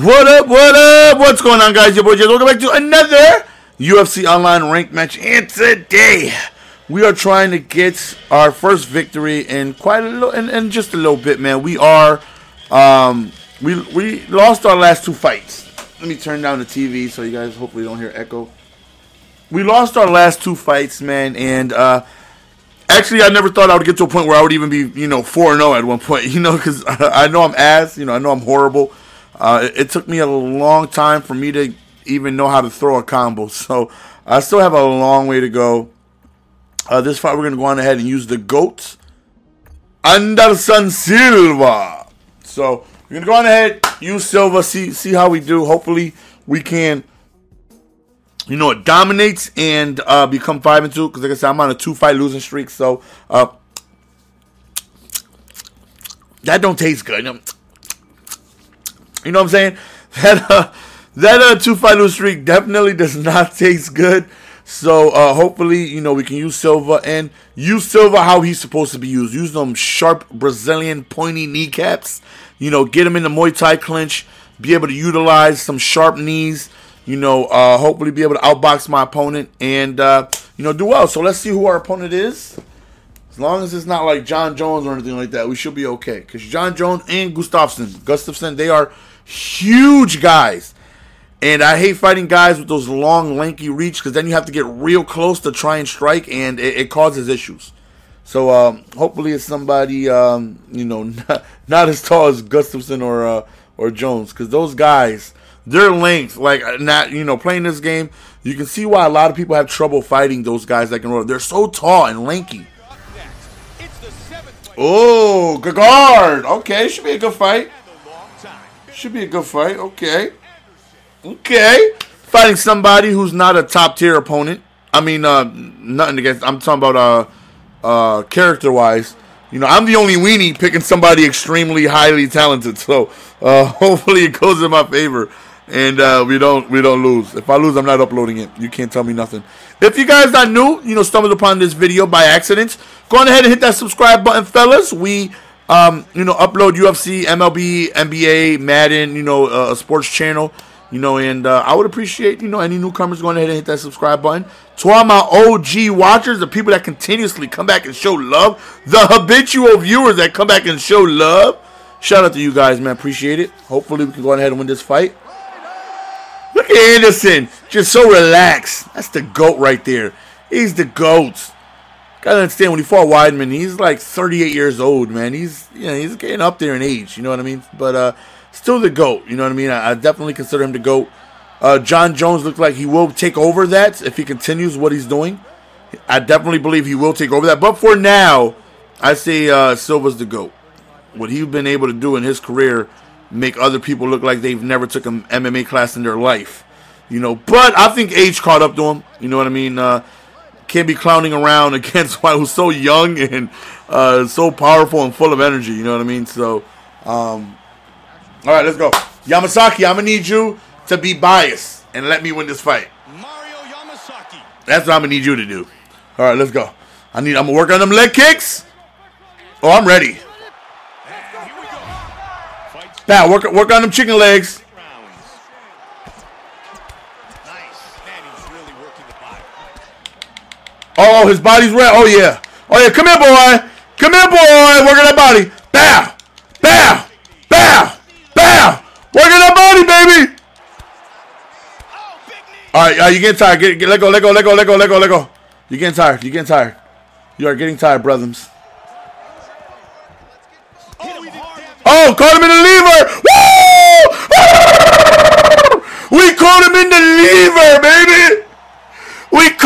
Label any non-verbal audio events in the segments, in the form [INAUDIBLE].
What up, what up? What's going on, guys? Your boy Jay. Welcome back to another UFC Online ranked match. And today, we are trying to get our first victory in quite a little, in, in just a little bit, man. We are, um, we we lost our last two fights. Let me turn down the TV so you guys hopefully don't hear echo. We lost our last two fights, man, and uh, actually, I never thought I would get to a point where I would even be, you know, four and zero at one point. [LAUGHS] You know, because [LAUGHS] I know I'm ass. You know, I know I'm horrible. Uh, it, took me a long time for me to even know how to throw a combo. [LAUGHS] So I still have a long way to go. Uh, this fight, we're going to go on ahead and use the GOAT, Anderson Silva. So we're going to go on ahead, use Silva, see, see how we do. Hopefully, we can you know, it dominates and uh, become five and two. Because like I said, I'm on a two fight losing streak, so uh, that don't taste good. You know, what I'm saying? [LAUGHS] That uh, that uh, two fight losing streak definitely does [LAUGHS] not taste good. So uh, hopefully, you know, we can use Silva and use Silva how he's supposed to be used. Use them sharp Brazilian pointy kneecaps. You know, get him in the Muay Thai clinch. Be able to utilize some sharp knees you know, uh, hopefully be able to outbox my opponent and, uh, you know, do well. So let's see who our opponent is. As long as it's not like Jon Jones or anything like that, we should be okay. Because Jon Jones and Gustafsson, Gustafsson, they are huge guys. And I hate fighting guys with those long, lanky reach because then you have to get real close to try and strike, and it, it causes issues. So um, hopefully it's somebody, um, you know, [LAUGHS] not, not, as tall as Gustafsson or uh, or Jones because those guys – their length, like uh, not you know playing this game, you can see why a lot of people have trouble fighting those guys that can roll. They're so tall and lanky. Oh, Gegard. Okay, should be a good fight. Should be a good fight. Okay. Okay. Fighting somebody who's not a top tier opponent. I mean, uh, nothing against. I'm talking about uh, uh, character wise. You know, I'm the only weenie picking somebody extremely highly talented. [LAUGHS] So uh, hopefully it goes in my favor and uh, we don't we don't lose. If I lose, I'm not uploading it. You can't tell me nothing. If you guys are new, you know, stumbled upon this video by accident, go ahead and hit that subscribe button, fellas. We um, you know, upload UFC, MLB, NBA, Madden, you know, uh, a sports channel, you know, and uh, I would appreciate, you know, any newcomers going ahead and hit that subscribe button. To all my OG watchers, the people that continuously come back and show love, the habitual viewers that come back and show love, shout out to you guys, man. Appreciate it. Hopefully, we can go ahead and win this fight. Anderson, just so relaxed. That's the GOAT right there. He's the GOAT. Gotta understand when he fought Weidman, he's like 38 years old, man. He's you know, he's getting up there in age, you know what I mean? But uh still the GOAT, you know what I mean? I, I definitely consider him the GOAT. Uh, Jon Jones looks like he will take over that if he continues what he's doing. I definitely believe he will take over that. But for now, I say uh, Silva's the GOAT. What he's been able to do in his career make other people look like they've never took an MMA class in their life. You know, but I think age caught up to him. You know what I mean? Uh, can't be clowning around [LAUGHS] against one who's so young and uh, so powerful and full of energy. You know what I mean? So, um, all right, let's go. Yamasaki, I'm gonna need you to be biased and let me win this fight. Mario Yamasaki. That's what I'm gonna need you to do. All right, let's go. I need. I'm gonna work on them leg kicks. Oh, I'm ready. Now work work on them chicken legs. Oh, his body's red. Oh yeah. Oh yeah. Come here, boy. Come here, boy. Work on that body. Bow. Bow. Bow. Bow. Work on that body, baby. All right, uh, you getting tired? Get, get, let go, let go, let go, let go, let go, let go. You getting tired? You getting tired? You are getting tired, brothers. Oh, caught him in the lever. Woo! We caught him in the lever, baby.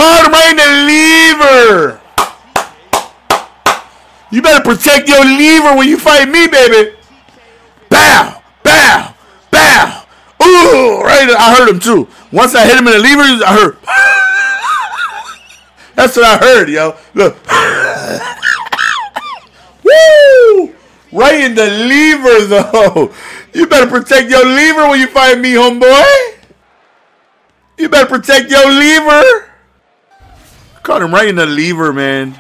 Him the lever. You better protect your lever when you fight me, baby. Bow, bow, bow. Ooh, right. I heard him too. Once I hit him in the lever, I heard. [LAUGHS] That's what I heard, yo. Look. [LAUGHS] Woo! Right in the lever, though. You better protect your lever when you fight me, homeboy. You better protect your lever. Caught him right in the lever, man.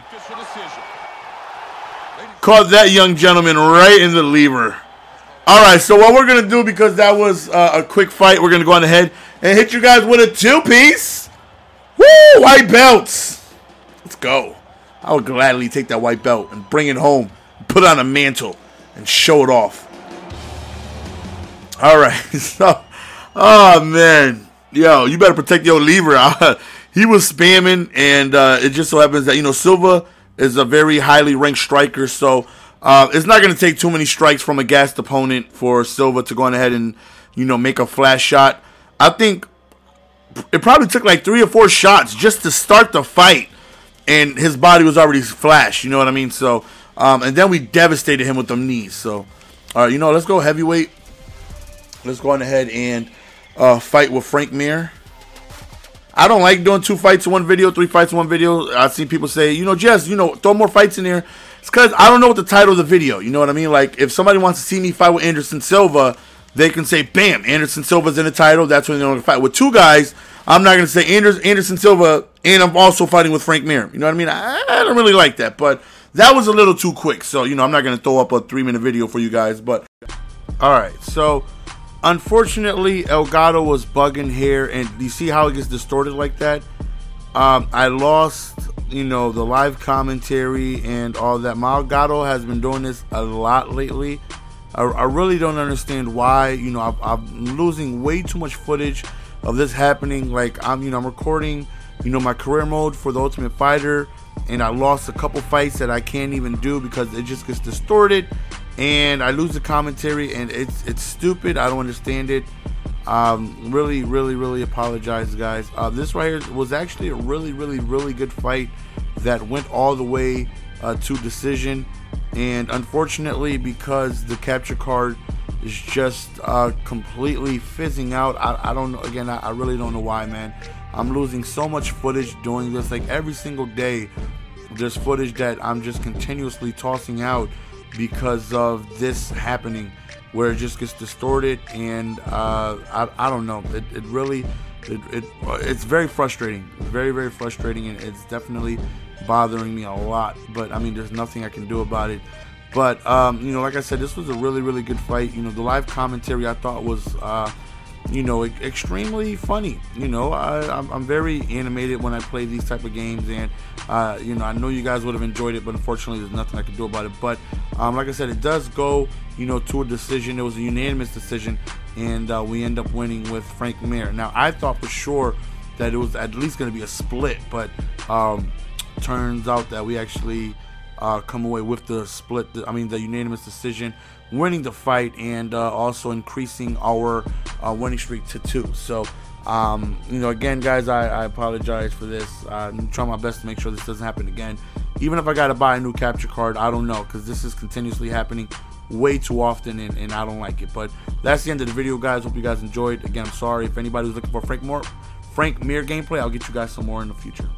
Caught that young gentleman right in the lever. All right, so what we're gonna do because that was uh, a quick fight, we're gonna go on ahead and hit you guys with a two-piece. Woo! White belts. Let's go. I would gladly take that white belt and bring it home, put it on a mantle, and show it off. All right, [LAUGHS] so, oh man, yo, you better protect your lever. [LAUGHS] he was spamming, and uh, it just so happens that you know Silva is a very highly ranked striker, so uh, it's not going to take too many strikes from a gassed opponent for Silva to go on ahead and you know make a flash shot. I think it probably took like three or four shots just to start the fight, and his body was already flashed. You know what I mean? So, um, and then we devastated him with them knees. So, all right, you know, let's go heavyweight. Let's go on ahead and uh, fight with Frank Mir. I don't like doing two fights in one video, three fights in one video. I've seen people say, you know, Jess, you know, throw more fights in there. It's because I don't know what the title of the video. You know what I mean? Like, if somebody wants to see me fight with Anderson Silva, they can say, bam, Anderson Silva's in the title. That's when they're going to fight. With two guys, I'm not going to say Anderson, Anderson Silva, and I'm also fighting with Frank Mir. You know what I mean? I, I don't really like that, but that was a little too quick. So, you know, I'm not going to throw up a three minute video for you guys. But, all right. So, Unfortunately, Elgato was bugging here, and you see how it gets distorted like that? Um, I lost, you know, the live commentary and all that. My Elgato has been doing this a lot lately. I, I really don't understand why. You know, I, I'm losing way too much footage of this happening. Like I'm, you know, I'm recording, you know, my career mode for the Ultimate Fighter, and I lost a couple fights that I can't even do because it just gets distorted and I lose the commentary, and it's it's stupid. I don't understand it. Um, really, really, really apologize, guys. Uh, this right here was actually a really, really, really good fight that went all the way uh, to decision, and unfortunately, because the capture card is just uh, completely fizzing out, I, I don't know. Again, I, I really don't know why, man. I'm losing so much footage doing this. Like every single day, there's footage that I'm just continuously tossing out because of this happening where it just gets distorted and uh, I, I don't know. It, it really it, it it's very frustrating. Very very frustrating and it's definitely bothering me a lot. But I mean there's nothing I can do about it. But um, you know like I said this was a really really good fight. You know the live commentary I thought was uh, you know, extremely funny. You know, I, am very animated when I play these type of games, and uh, you know, I know you guys would have enjoyed it, but unfortunately, there's nothing I can do about it. But um, like I said, it does go, you know, to a decision. It was a unanimous decision, and uh, we end up winning with Frank Mir. Now, I thought for sure that it was at least going to be a split, but um, turns out that we actually uh, come away with the split. I mean, the unanimous decision, winning the fight, and uh, also increasing our uh, winning streak to two. So, um, you know, again, guys, I, I apologize for this. I'm trying my best to make sure this doesn't happen again. Even if I got to buy a new capture card, I don't know because this is continuously happening way too often and, and, I don't like it. But that's the end of the video, guys. Hope you guys enjoyed. Again, I'm sorry if anybody was looking for Frank Moore, Frank Mir gameplay. I'll get you guys some more in the future.